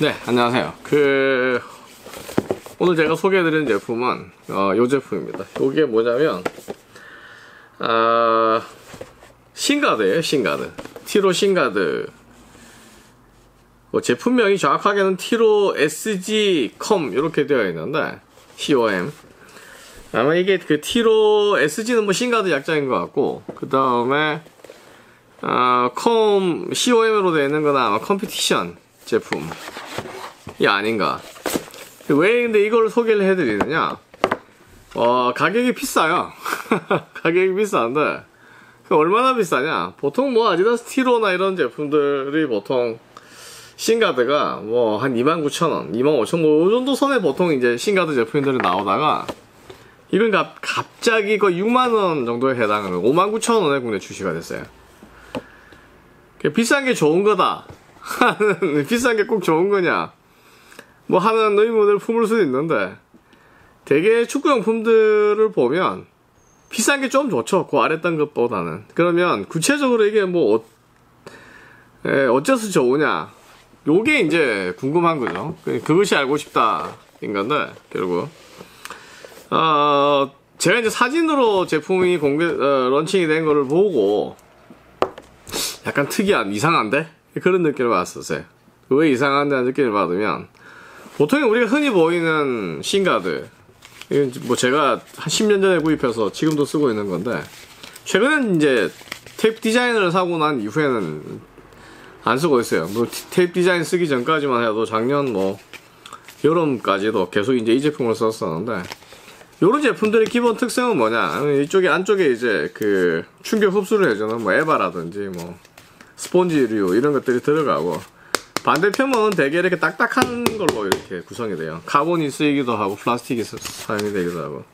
네, 안녕하세요. 그 오늘 제가 소개해드리는 제품은 어, 이 제품입니다. 이게 뭐냐면 아, 신가드예요, 신가드. 티로 신가드. 뭐 제품명이 정확하게는 티로 SG.com 이렇게 되어 있는데 COM. 아마 이게 그 티로 SG는 뭐 신가드 약자인 것 같고 그 다음에 어, com COM으로 되어 있는 건 아마 competition 제품이 아닌가. 왜 근데 이걸 소개를 해드리느냐? 어, 가격이 비싸요. 가격이 비싼데 그 얼마나 비싸냐? 보통 뭐 아디다스 티로나 이런 제품들이 보통 shin guard가 뭐 한 29,000원, 25,000원 뭐이 정도 선에 보통 이제 shin guard 제품들이 나오다가 이건 갑, 갑자기 그 6만원 정도에 해당하는 59,000원에 국내 출시가 됐어요. 비싼 게 좋은 거다. 비싼 게 꼭 좋은 거냐? 뭐 하는 의문을 품을 수도 있는데 대개 축구용품들을 보면 비싼 게 좀 좋죠. 그 아랬던 것보다는. 그러면 구체적으로 이게 뭐 어, 에, 어째서 좋으냐? 요게 이제 궁금한 거죠. 그것이 알고 싶다인 건데 결국 어, 제가 이제 사진으로 제품이 공개 어, 런칭이 된 거를 보고 약간 특이한 이상한데 그런 느낌을 받았었어요. 왜 이상한데 느낌을 받으면 보통 우리가 흔히 보이는 신가드 뭐 제가 한 10년 전에 구입해서 지금도 쓰고 있는 건데 최근엔 이제 테이프 디자인을 사고 난 이후에는 안 쓰고 있어요. 뭐 테이프 디자인 쓰기 전까지만 해도 작년 뭐 여름까지도 계속 이제 이 제품을 썼었는데 이런 제품들의 기본 특성은 뭐냐? 이쪽에 안쪽에 이제 그 충격 흡수를 해주는 뭐 에바라든지 뭐 스폰지류 이런 것들이 들어가고 반대편은 되게 이렇게 딱딱한 걸로 이렇게 구성이 돼요. 카본이 쓰이기도 하고 플라스틱이 사용이 되기도 하고.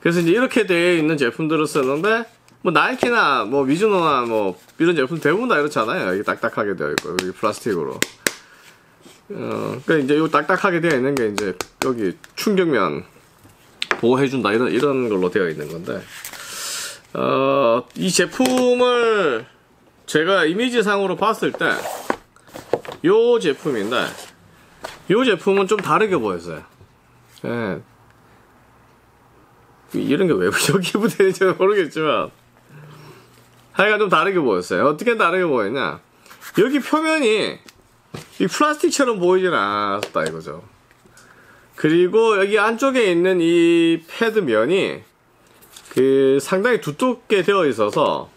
그래서 이제 이렇게 되어 있는 제품들을 쓰는데 뭐 나이키나 뭐 미즈노나 뭐 이런 제품 대부분 다 이렇잖아요. 이게 딱딱하게 되어 있고 여기 플라스틱으로. 어, 그러니까 이제 요 딱딱하게 되어 있는 게 이제 여기 충격면 보호해준다 이런 이런 걸로 되어 있는 건데 어, 이 제품을 제가 이미지상으로 봤을 때요 제품인데 요 제품은 좀 다르게 보였어요. 예. 이런 게 왜 여기 붙어있는지 모르겠지만 하여간 좀 다르게 보였어요. 어떻게 다르게 보였냐 여기 표면이 이 플라스틱처럼 보이진 않았다 이거죠. 그리고 여기 안쪽에 있는 이 패드 면이 그 상당히 두껍게 되어 있어서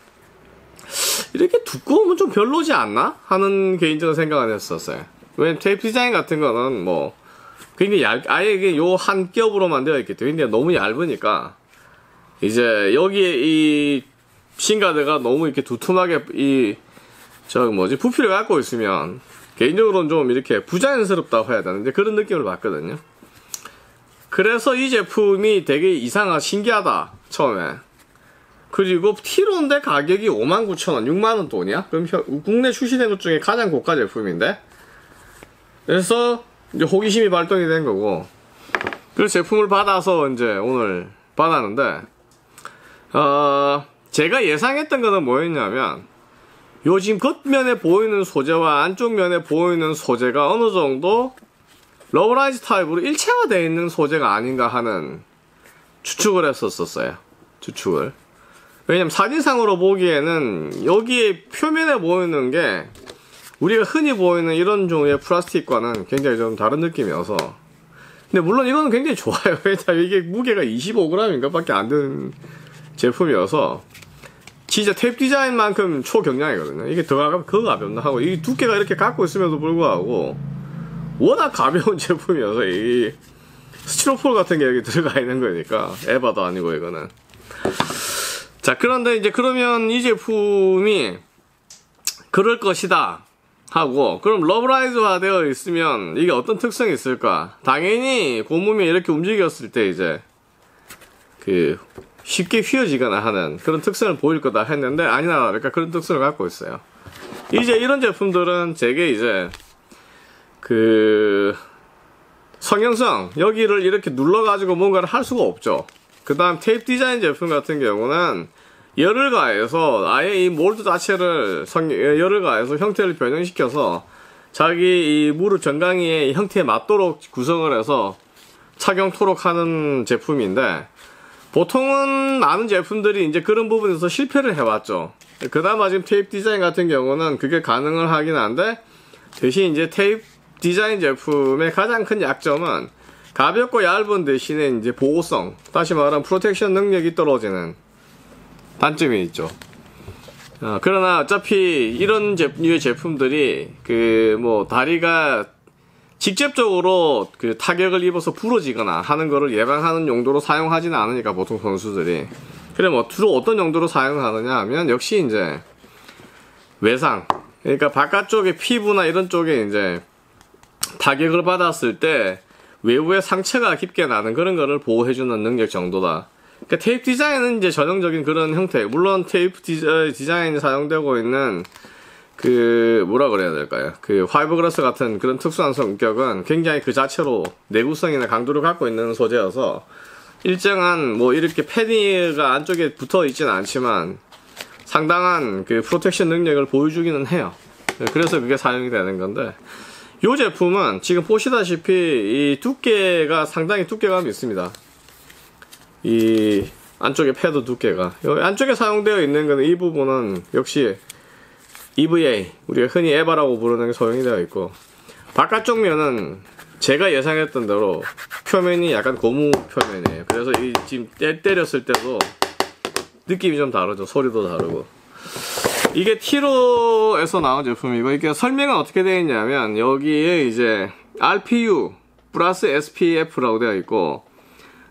이렇게 두꺼우면 좀 별로지 않나? 하는 개인적인 생각을 했었어요. 왜냐면 테이프 디자인 같은 거는 뭐 굉장히 얇, 아예 이게 요 한 겹으로만 되어 있기 때문에 너무 얇으니까 이제 여기에 이 신가드가 너무 이렇게 두툼하게 이 저 뭐지 부피를 갖고 있으면 개인적으로는 좀 이렇게 부자연스럽다고 해야 되는데 그런 느낌을 받거든요. 그래서 이 제품이 되게 이상하 신기하다 처음에 그리고 티로인데 가격이 59,000원, 6만원 돈이야? 그럼 국내 출시된 것 중에 가장 고가 제품인데? 그래서 이제 호기심이 발동이 된 거고, 그 제품을 받아서 이제 오늘 받았는데, 어, 제가 예상했던 거는 뭐였냐면, 요즘 겉면에 보이는 소재와 안쪽 면에 보이는 소재가 어느 정도 rubberized 타입으로 일체화되어 있는 소재가 아닌가 하는 추측을 했었었어요. 추측을. 왜냐면 사진상으로 보기에는 여기에 표면에 보이는 게 우리가 흔히 보이는 이런 종류의 플라스틱과는 굉장히 좀 다른 느낌이어서. 근데 물론 이거는 굉장히 좋아요. 왜냐면 이게 무게가 25g인가 밖에 안 되는 제품이어서 진짜 탭 디자인만큼 초경량이거든요. 이게 더 가면 그 가볍나 하고 이 두께가 이렇게 갖고 있음에도 불구하고 워낙 가벼운 제품이어서 이 스티로폴 같은 게 여기 들어가 있는 거니까 에바도 아니고 이거는 자, 그런데 이제 그러면 이 제품이 그럴 것이다 하고 그럼 rubberize화 되어 있으면 이게 어떤 특성이 있을까? 당연히 고무이 이렇게 움직였을 때 이제 그 쉽게 휘어지거나 하는 그런 특성을 보일 거다 했는데 아니나 다를까 그런 특성을 갖고 있어요. 이제 이런 제품들은 제게 이제 그 성형성 여기를 이렇게 눌러 가지고 뭔가를 할 수가 없죠. 그 다음 테이프 디자인 제품 같은 경우는 열을 가해서 아예 이 몰드 자체를 성, 열을 가해서 형태를 변형시켜서 자기 이 무릎 정강이의 형태에 맞도록 구성을 해서 착용토록 하는 제품인데 보통은 많은 제품들이 이제 그런 부분에서 실패를 해왔죠. 그나마 지금 테이프 디자인 같은 경우는 그게 가능을 하긴 한데 대신 이제 테이프 디자인 제품의 가장 큰 약점은 가볍고 얇은 대신에 이제 보호성, 다시 말하면 protection 능력이 떨어지는 단점이 있죠. 어, 그러나 어차피 이런 제, 류의 제품들이 그 뭐 다리가 직접적으로 그 타격을 입어서 부러지거나 하는 거를 예방하는 용도로 사용하지는 않으니까 보통 선수들이 그래 뭐 주로 어떤 용도로 사용하느냐 하면 역시 이제 외상 그러니까 바깥쪽에 피부나 이런 쪽에 이제 타격을 받았을 때 외부에 상처가 깊게 나는 그런 거를 보호해주는 능력 정도다. 그러니까 테이프 디자인은 이제 전형적인 그런 형태. 물론 테이프 디자인이 사용되고 있는 그 뭐라 그래야 될까요? 그 화이버그라스 같은 그런 특수한 성격은 굉장히 그 자체로 내구성이나 강도를 갖고 있는 소재여서 일정한 뭐 이렇게 패딩가 안쪽에 붙어 있지는 않지만 상당한 그 프로텍션 능력을 보여주기는 해요. 그래서 그게 사용이 되는 건데 이 제품은 지금 보시다시피 이 두께가 상당히 두께감이 있습니다. 이 안쪽에 패드 두께가 안쪽에 사용되어 있는 것은 이 부분은 역시 EVA 우리가 흔히 에바라고 부르는 게 소용이 되어 있고 바깥쪽 면은 제가 예상했던 대로 표면이 약간 고무 표면이에요. 그래서 이 지금 때, 때렸을 때도 느낌이 좀 다르죠. 소리도 다르고. 이게 티로에서 나온 제품이고 이게 설명은 어떻게 되어 있냐면 여기에 이제 RPU 플러스 SPF라고 되어 있고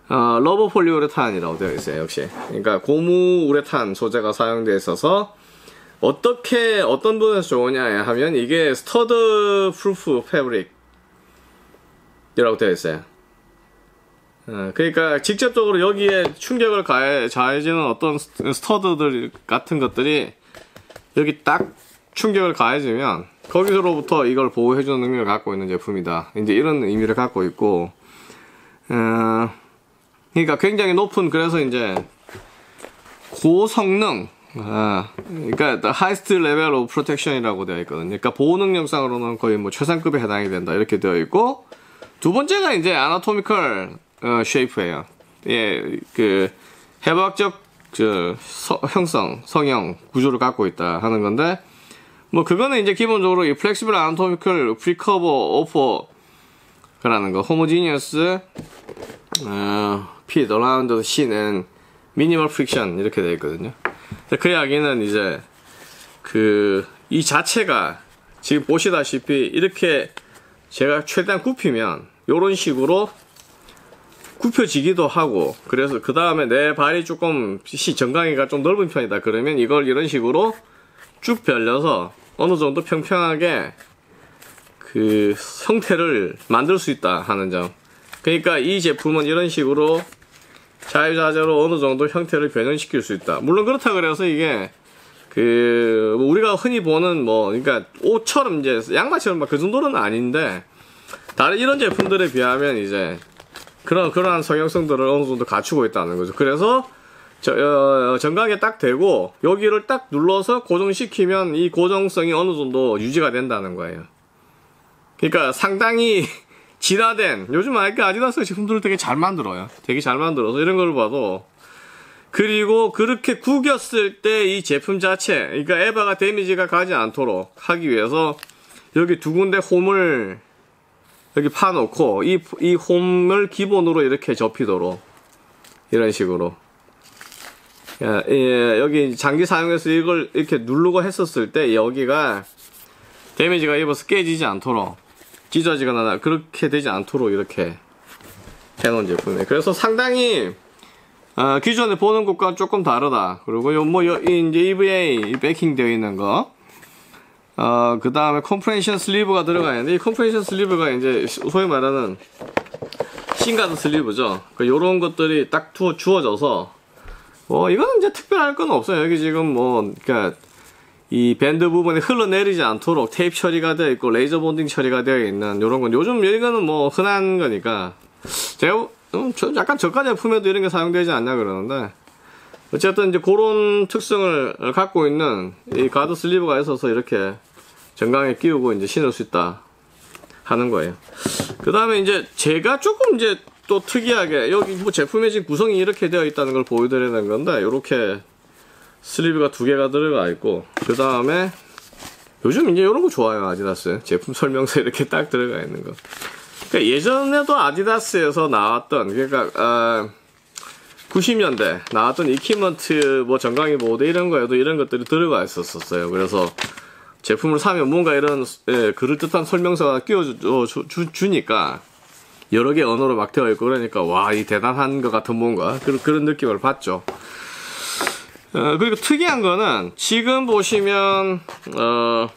어, rubber polyurethane이라고 되어 있어요. 역시. 그러니까 고무 우레탄 소재가 사용되어 있어서 어떻게 어떤 부분에서 좋으냐 하면 이게 stud proof fabric 이라고 되어 있어요. 어, 그러니까 직접적으로 여기에 충격을 가해 자해지는 어떤 스터드들 같은 것들이 여기 딱 충격을 가해지면 거기서로부터 이걸 보호해주는 능력을 갖고 있는 제품이다. 이제 이런 의미를 갖고 있고, 어, 그러니까 굉장히 높은 그래서 이제 고성능, 아, 그러니까 highest level of protection이라고 되어 있거든요. 그러니까 보호 능력상으로는 거의 뭐 최상급에 해당이 된다 이렇게 되어 있고 두 번째가 이제 anatomical 어, shape예요. 예, 그 해부학적 그 서, 형성, 성형, 구조를 갖고 있다 하는 건데 뭐 그거는 이제 기본적으로 이 flexible anatomical precover offer 그라는 거 어, around the shin and minimal friction 이렇게 되어 있거든요. 그 이야기는 이제 그 이 자체가 지금 보시다시피 이렇게 제가 최대한 굽히면 이런 식으로 굽혀지기도 하고 그래서 그 다음에 내 발이 조금 시 정강이가 좀 넓은 편이다 그러면 이걸 이런 식으로 쭉 벌려서 어느 정도 평평하게 그 형태를 만들 수 있다 하는 점 그러니까 이 제품은 이런 식으로 자유자재로 어느 정도 형태를 변형시킬 수 있다. 물론 그렇다 그래서 이게 그 우리가 흔히 보는 뭐 그러니까 옷처럼 이제 양말처럼 막 그 정도는 아닌데 다른 이런 제품들에 비하면 이제 그런 그러한 성형성들을 어느 정도 갖추고 있다는 거죠. 그래서 저, 어, 정강에 딱 대고 여기를 딱 눌러서 고정시키면 이 고정성이 어느 정도 유지가 된다는 거예요. 그러니까 상당히 진화된 요즘 아이까 아디다스 제품들을 되게 잘 만들어요. 되게 잘 만들어서 이런 걸 봐도 그리고 그렇게 구겼을 때 이 제품 자체 그러니까 에바가 데미지가 가지 않도록 하기 위해서 여기 두 군데 홈을 여기 파놓고 이, 이 홈을 기본으로 이렇게 접히도록 이런 식으로 야, 예, 여기 장기 사용해서 이걸 이렇게 누르고 했었을 때 여기가 데미지가 입어서 깨지지 않도록 찢어지거나 그렇게 되지 않도록 이렇게 해놓은 제품이에요. 그래서 상당히 어, 기존에 보는 것과 조금 다르다. 그리고 요, 뭐, 요, 이제 EVA backing 되어 있는 거. 어, 그 다음에 compression sleeve가 들어가 있는데, 이 compression sleeve가 이제 소위 말하는 shin guard sleeve죠. 그 요런 것들이 딱 투어, 주어져서, 뭐, 이거는 이제 특별할 건 없어요. 여기 지금 뭐, 그니까, 이 밴드 부분이 흘러내리지 않도록 테이프 처리가 되어 있고 레이저 bonding 처리가 되어 있는 이런 건 요즘 이거는 뭐 흔한 거니까 제가 음, 약간 저가 제품에도 이런 게 사용되지 않냐 그러는데 어쨌든 이제 그런 특성을 갖고 있는 이 가드 슬리브가 있어서 이렇게 정강에 끼우고 이제 신을 수 있다 하는 거예요. 그 다음에 이제 제가 조금 이제 또 특이하게 여기 뭐 제품의 지금 구성이 이렇게 되어 있다는 걸 보여드리는 건데 이렇게 슬리브가 두 개가 들어가 있고 그 다음에 요즘 이제 이런 거 좋아요 아디다스 제품 설명서 이렇게 딱 들어가 있는 거. 그러니까 예전에도 아디다스에서 나왔던 그러니까 아, 90년대 나왔던 이퀴먼트 뭐 정강이 모드 이런 거에도 이런 것들이 들어가 있었었어요. 그래서 제품을 사면 뭔가 이런 예, 그럴듯한 설명서가 끼워주 주, 주니까 여러 개 언어로 막 되어 있고 그러니까 와 이 대단한 것 같은 뭔가 그런, 그런 느낌을 받죠. 어, 그리고 특이한 거는 지금 보시면 어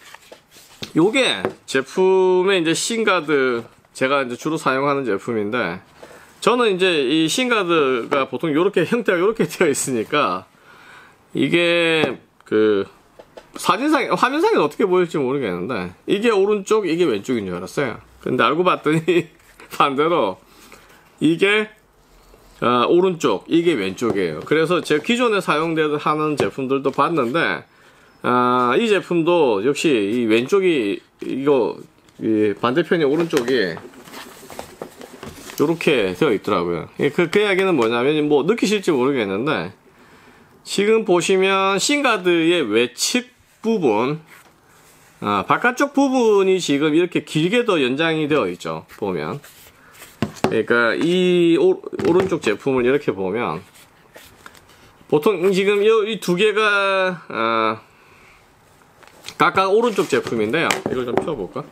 요게 제품의 이제 신가드 제가 이제 주로 사용하는 제품인데 저는 이제 이 신가드가 보통 이렇게 형태가 이렇게 되어 있으니까 이게 그 사진상에 화면상에 어떻게 보일지 모르겠는데 이게 오른쪽 이게 왼쪽인 줄 알았어요. 근데 알고 봤더니 반대로 이게 어, 오른쪽 이게 왼쪽이에요. 그래서 제가 기존에 사용되는 제품들도 봤는데 어, 이 제품도 역시 이 왼쪽이 이거 이 반대편이 오른쪽이 이렇게 되어 있더라고요. 그, 그 이야기는 뭐냐면 뭐 느끼실지 모르겠는데 지금 보시면 싱가드의 외측 부분 아, 바깥쪽 부분이 지금 이렇게 길게 더 연장이 되어 있죠. 보면 그러니까 이 오, 른쪽 제품을 이렇게 보면 보통 지금 이 두 개가 아, 각각 오른쪽 제품인데요. 이걸 좀 펴볼까?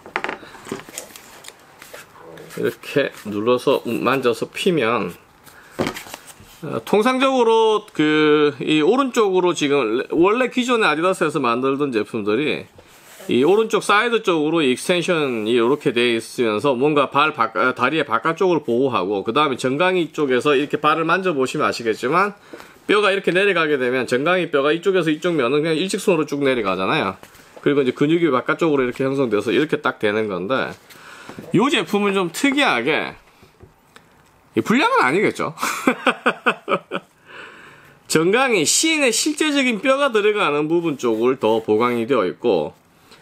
이렇게 눌러서 만져서 피면 어, 통상적으로 그 이 오른쪽으로 지금 원래 기존에 아디다스에서 만들던 제품들이 이 오른쪽 사이드 쪽으로 extension이 이렇게 되어 있으면서 뭔가 발 바깥, 다리의 바깥쪽을 보호하고 그 다음에 정강이 쪽에서 이렇게 발을 만져보시면 아시겠지만 뼈가 이렇게 내려가게 되면 정강이 뼈가 이쪽에서 이쪽 면은 그냥 일직선으로 쭉 내려가잖아요. 그리고 이제 근육이 바깥쪽으로 이렇게 형성돼서 이렇게 딱 되는 건데 이 제품은 좀 특이하게 불량은 아니겠죠. 정강이 시인의 실제적인 뼈가 들어가는 부분 쪽을 더 보강이 되어 있고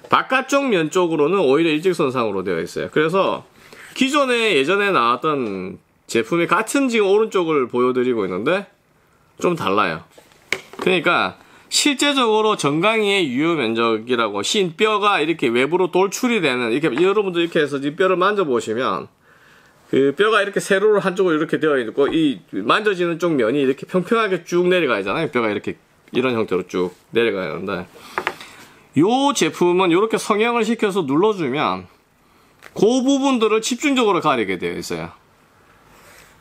바깥쪽 면 쪽으로는 오히려 일직선상으로 되어 있어요. 그래서 기존에 예전에 나왔던 제품이 같은 지금 오른쪽을 보여드리고 있는데 좀 달라요. 그러니까 실제적으로 정강이의 유효 면적이라고 신 뼈가 이렇게 외부로 돌출이 되는 이렇게 여러분들 이렇게 해서 이 뼈를 만져보시면 그 뼈가 이렇게 세로로 한쪽으로 이렇게 되어 있고 이 만져지는 쪽 면이 이렇게 평평하게 쭉 내려가잖아요. 뼈가 이렇게 이런 형태로 쭉 내려가는데 요 제품은 이렇게 성형을 시켜서 눌러주면 그 부분들을 집중적으로 가리게 되어 있어요.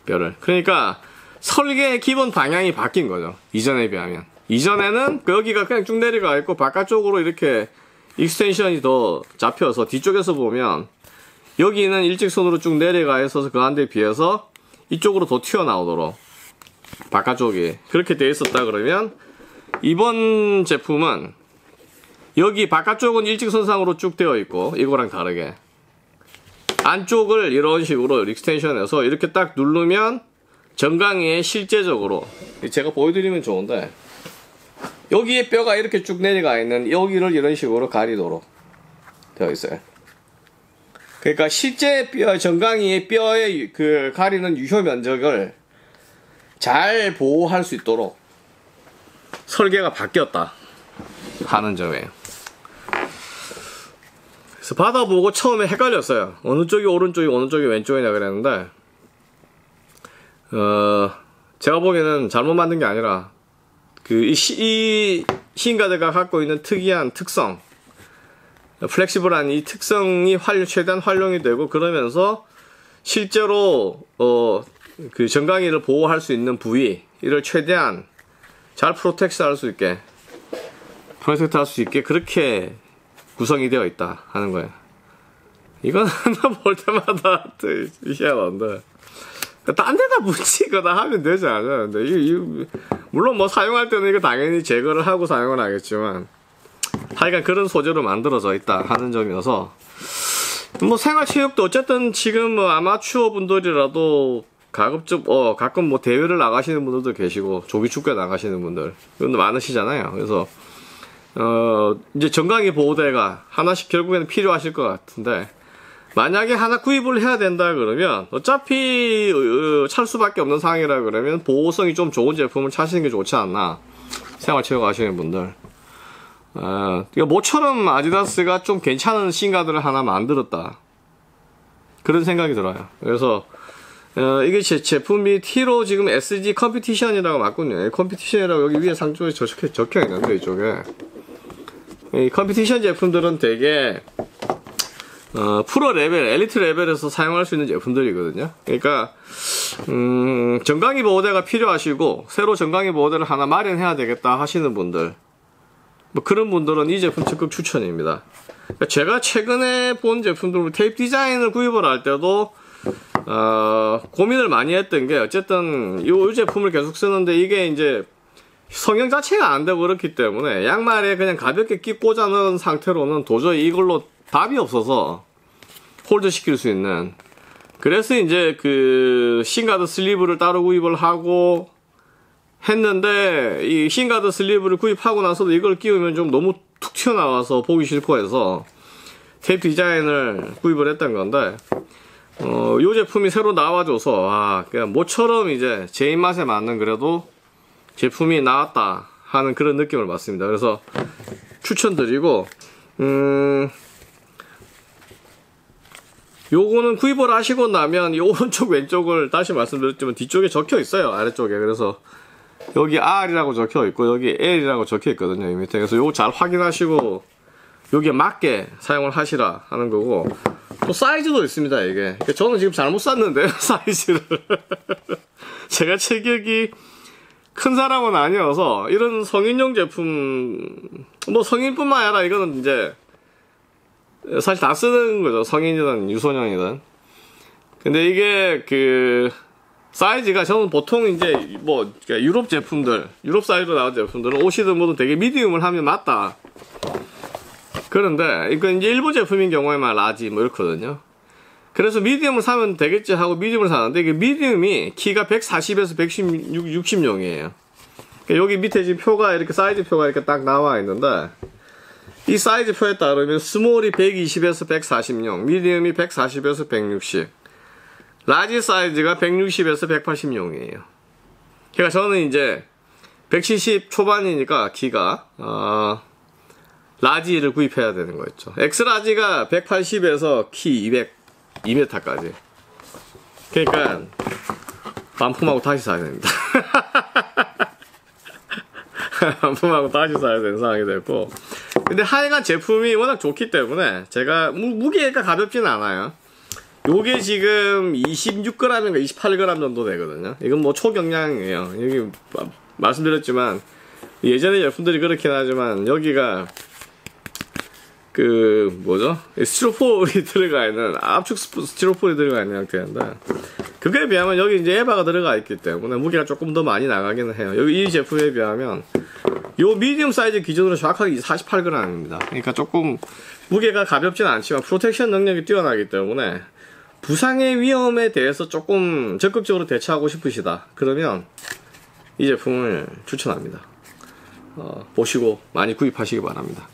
뼈를. 그러니까 설계의 기본 방향이 바뀐 거죠. 이전에 비하면. 이전에는 여기가 그냥 쭉 내려가 있고 바깥쪽으로 이렇게 extension이 더 잡혀서 뒤쪽에서 보면 여기는 일직선으로 쭉 내려가 있어서 그 한대에 비해서 이쪽으로 더 튀어나오도록 바깥쪽이 그렇게 되어 있었다 그러면 이번 제품은 여기 바깥쪽은 일직선상으로 쭉 되어 있고 이거랑 다르게 안쪽을 이런 식으로 익스텐션해서 이렇게 딱 누르면 정강이에 실제적으로 제가 보여드리면 좋은데 여기에 뼈가 이렇게 쭉 내려가 있는 여기를 이런 식으로 가리도록 되어 있어요. 그러니까 실제 뼈 정강이의 뼈의 그 가리는 유효 면적을 잘 보호할 수 있도록 설계가 바뀌었다 하는 점이에요. 그래서 받아보고 처음에 헷갈렸어요. 어느 쪽이 오른쪽이 어느 쪽이 왼쪽이냐 그랬는데 어 제가 보기에는 잘못 만든 게 아니라 그이 이 신가드가 갖고 있는 특이한 특성, 플렉시블한 이 특성이 활, 최대한 활용이 되고 그러면서 실제로 어 그 정강이를 보호할 수 있는 부위 이를 최대한 잘 protect 할 수 있게 protect 할 수 있게 그렇게 구성이 되어 있다 하는 거예요. 이건 볼 때마다 희한한데 딴 데다 붙이거나 하면 되지 않아요. 근데 이, 이, 물론 뭐 사용할 때는 이거 당연히 제거를 하고 사용을 하겠지만 하여간 그런 소재로 만들어져 있다 하는 점이어서 뭐 생활체육도 어쨌든 지금 뭐 아마추어 분들이라도 가급적 어 가끔 뭐 대회를 나가시는 분들도 계시고 조기 축구에 나가시는 분들 이건 많으시잖아요. 그래서 어, 이제 정강이 보호대가 하나씩 결국에는 필요하실 것 같은데, 만약에 하나 구입을 해야 된다 그러면, 어차피, 어, 찰 수밖에 없는 상황이라 그러면, 보호성이 좀 좋은 제품을 찾으시는 게 좋지 않나. 생활체육 하시는 분들. 어, 그러니까 모처럼 아디다스가 좀 괜찮은 shin guard를을 하나 만들었다. 그런 생각이 들어요. 그래서, 어, 이게 제 제품이 티로 지금 SG competition이라고 맞군요. 컴피티션이라고 여기 위에 상쪽에 적혀, 적혀 있는데, 이쪽에. 이 competition 제품들은 되게, 어, 프로 레벨, 엘리트 레벨에서 사용할 수 있는 제품들이거든요. 그러니까, 음, 정강이 보호대가 필요하시고, 새로 정강이 보호대를 하나 마련해야 되겠다 하시는 분들, 뭐 그런 분들은 이 제품 적극 추천입니다. 그러니까 제가 최근에 본 제품들, 테이프 디자인을 구입을 할 때도, 어, 고민을 많이 했던 게, 어쨌든, 요, 요 제품을 계속 쓰는데, 이게 이제, 성형 자체가 안 되고 그렇기 때문에, 양말에 그냥 가볍게 끼 꽂아 넣은 상태로는 도저히 이걸로 답이 없어서, hold 시킬 수 있는. 그래서 이제 그, shin guard sleeve를 따로 구입을 하고, 했는데, 이 싱가드 슬리브를 구입하고 나서도 이걸 끼우면 좀 너무 툭 튀어나와서 보기 싫고 해서, 테이프 디자인을 구입을 했던 건데, 어, 요 제품이 새로 나와줘서, 아, 그냥 모처럼 이제 제 입맛에 맞는 그래도 제품이 나왔다 하는 그런 느낌을 받습니다. 그래서 추천드리고, 음, 요거는 구입을 하시고 나면 이 오른쪽 왼쪽을 다시 말씀드렸지만 뒤쪽에 적혀 있어요. 아래쪽에. 그래서 여기 R이라고 적혀 있고 여기 L이라고 적혀 있거든요. 이 밑에. 그래서 요거 잘 확인하시고 여기에 맞게 사용을 하시라 하는 거고 또 사이즈도 있습니다 이게 저는 지금 잘못 샀는데요 사이즈를 제가 체격이 큰 사람은 아니어서 이런 성인용 제품 뭐 성인뿐만 아니라 이거는 이제 사실 다 쓰는 거죠 성인이든 유소년이든 근데 이게 그 사이즈가 저는 보통 이제 뭐 그러니까 유럽 제품들 유럽 사이즈로 나온 제품들은 옷이든 뭐든 되게 medium을 하면 맞다 그런데 이건 이제 일본 제품인 경우에만 large 뭐 이렇거든요. 그래서 medium을 사면 되겠지 하고 medium을 사는데 이게 medium이 키가 140에서 160용이에요. 여기 밑에 지금 표가 이렇게 사이즈 표가 이렇게 딱 나와 있는데 이 사이즈 표에 따르면 small이 120에서 140용, medium이 140에서 160, large 사이즈가 160에서 180용이에요. 그러니까 저는 이제 170 초반이니까 키가 어, large를 구입해야 되는 거였죠. X-large가 180에서 키 200, 2m까지. 그러니까 반품하고 다시 사야 됩니다. 반품하고 다시 사야 되는 상황이 됐고. 근데 하여간 제품이 워낙 좋기 때문에 제가 무, 게가 가볍진 않아요. 요게 지금 26g인가 28g 정도 되거든요. 이건 뭐 초경량이에요. 여기 말씀드렸지만 예전에 제품들이 그렇긴 하지만 여기가 그 뭐죠? 스티로폴이 들어가 있는 압축 스티로폴이 들어가 있는 형태인데 그거에 비하면 여기 이제 에바가 들어가 있기 때문에 무게가 조금 더 많이 나가기는 해요. 여기 이 제품에 비하면 요 미디움 사이즈 기준으로 정확하게 48g입니다. 그러니까 조금 무게가 가볍진 않지만 프로텍션 능력이 뛰어나기 때문에 부상의 위험에 대해서 조금 적극적으로 대처하고 싶으시다. 그러면 이 제품을 추천합니다. 어, 보시고 많이 구입하시기 바랍니다.